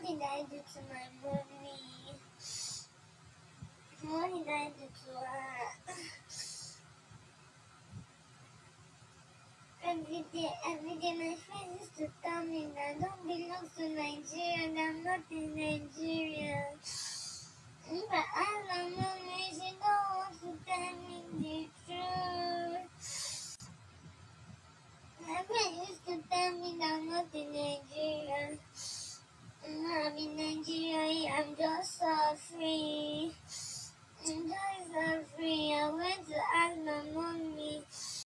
What did I do to my body? What did I do to her? Every day, every day, my friends used to tell me that I don't belong to Nigeria, I'm not in Nigeria. But I she don't want to tell me the truth. My friends used to tell me that I'm not I'm just so free.